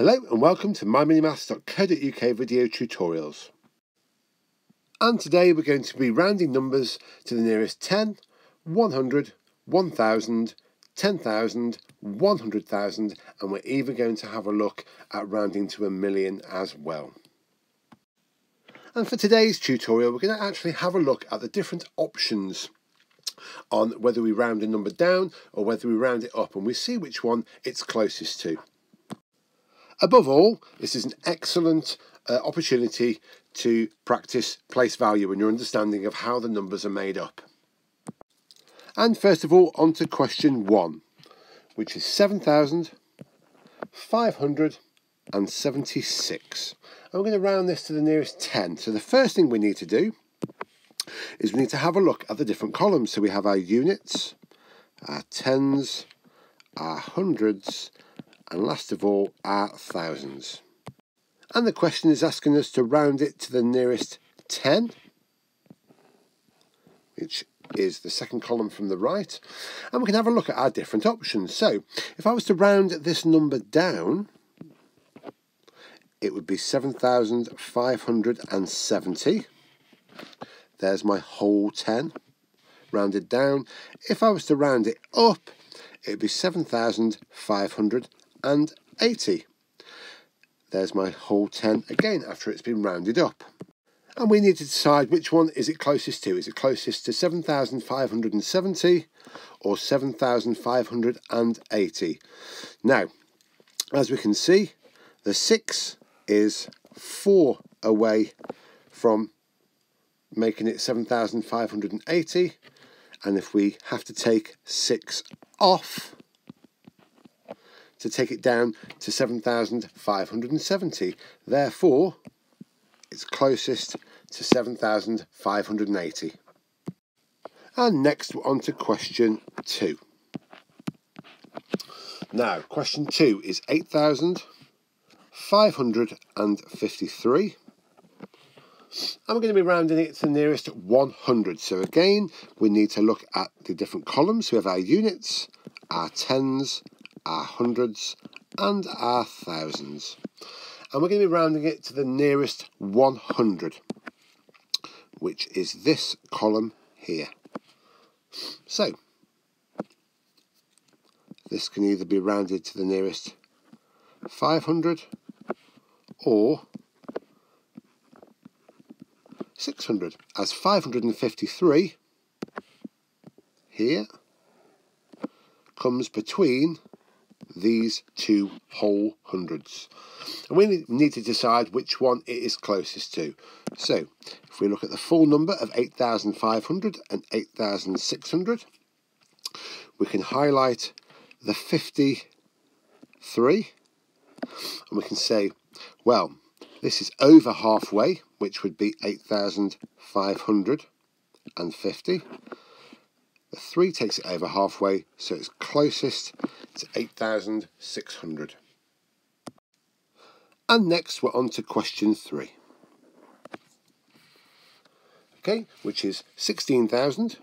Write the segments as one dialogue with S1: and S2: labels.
S1: Hello and welcome to myminimaths.co.uk video tutorials. And today we're going to be rounding numbers to the nearest 10, 100, 1000, 10,000, 100,000 and we're even going to have a look at rounding to a million as well. And for today's tutorial we're going to actually have a look at the different options on whether we round a number down or whether we round it up and we see which one it's closest to. Above all, this is an excellent uh, opportunity to practice place value and your understanding of how the numbers are made up. And first of all, on to question one, which is 7,576. And we're going to round this to the nearest 10. So the first thing we need to do is we need to have a look at the different columns. So we have our units, our tens, our hundreds, and last of all are thousands. And the question is asking us to round it to the nearest 10, which is the second column from the right. And we can have a look at our different options. So if I was to round this number down, it would be 7,570. There's my whole 10 rounded down. If I was to round it up, it'd be 7,500 and 80. There's my whole 10 again after it's been rounded up. And we need to decide which one is it closest to. Is it closest to 7,570 or 7,580? Now, as we can see, the 6 is 4 away from making it 7,580. And if we have to take 6 off, to take it down to 7,570 therefore it's closest to 7,580 and next we're on to question 2 now question 2 is 8,553 and we're going to be rounding it to the nearest 100. So again, we need to look at the different columns. We have our units, our tens, our hundreds, and our thousands. And we're going to be rounding it to the nearest 100, which is this column here. So, this can either be rounded to the nearest 500 or 600 as 553 here comes between these two whole hundreds. And we need to decide which one it is closest to. So if we look at the full number of 8,500 and 8,600, we can highlight the 53 and we can say, well, this is over halfway, which would be 8,550. The 3 takes it over halfway, so it's closest to 8,600. And next we're on to question 3. Okay, which is 16,109.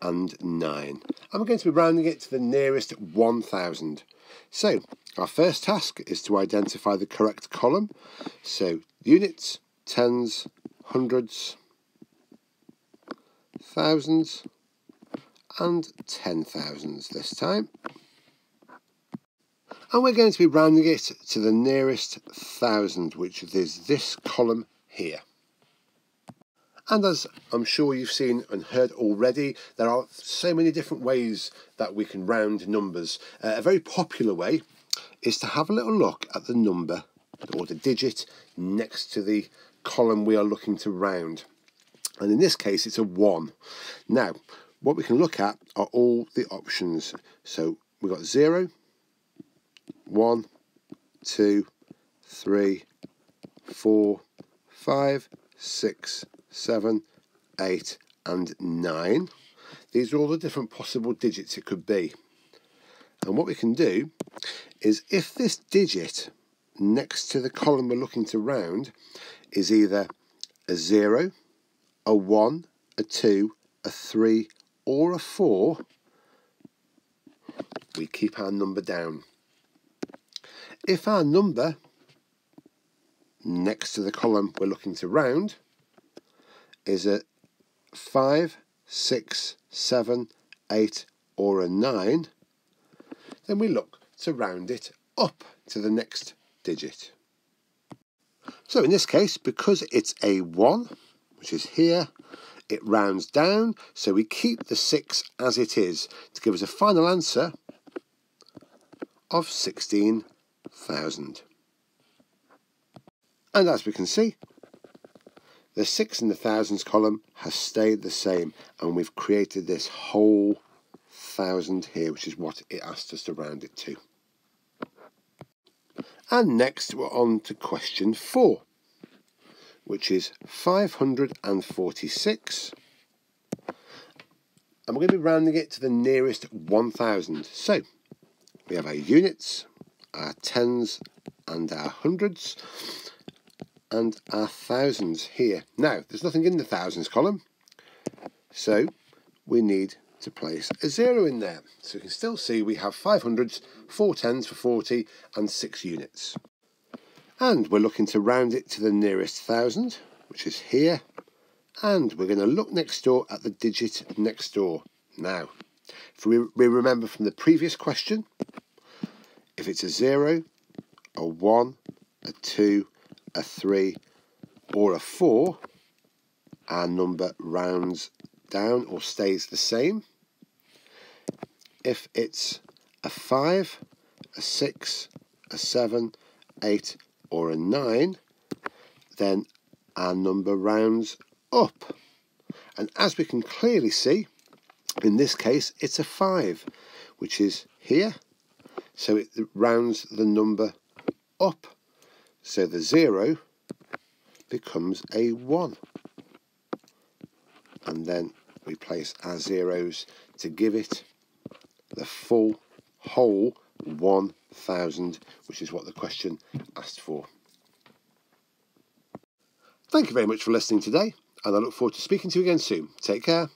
S1: And we're going to be rounding it to the nearest 1,000. So our first task is to identify the correct column. So units, tens, hundreds, thousands, and ten thousands this time. And we're going to be rounding it to the nearest thousand, which is this column here. And as I'm sure you've seen and heard already, there are so many different ways that we can round numbers. Uh, a very popular way is to have a little look at the number or the digit next to the column we are looking to round. And in this case, it's a 1. Now, what we can look at are all the options. So we've got 0, 1, 2, 3, 4, 5, 6, 7, 8 and 9. These are all the different possible digits it could be. And what we can do is if this digit next to the column we're looking to round is either a 0, a 1, a 2, a 3 or a 4, we keep our number down. If our number next to the column we're looking to round is a 5, 6, 7, 8 or a 9, then we look to round it up to the next digit. So in this case, because it's a 1, which is here, it rounds down, so we keep the 6 as it is to give us a final answer of 16,000. And as we can see, the 6 in the thousands column has stayed the same and we've created this whole thousand here, which is what it asked us to round it to. And next we're on to question 4 which is 546. And we're going to be rounding it to the nearest 1000. So we have our units, our tens and our hundreds, and our thousands here. Now, there's nothing in the thousands column, so we need to place a zero in there. So you can still see we have five hundreds, four tens for 40, and six units. And we're looking to round it to the nearest thousand, which is here. And we're going to look next door at the digit next door. Now, if we, we remember from the previous question, if it's a 0, a 1, a 2, a 3, or a 4, our number rounds down or stays the same. If it's a 5, a 6, a 7, 8, or a 9, then our number rounds up. And as we can clearly see, in this case, it's a 5, which is here. So it rounds the number up. So the 0 becomes a 1. And then we place our zeros to give it the full whole 1,000, which is what the question asked for. Thank you very much for listening today, and I look forward to speaking to you again soon. Take care.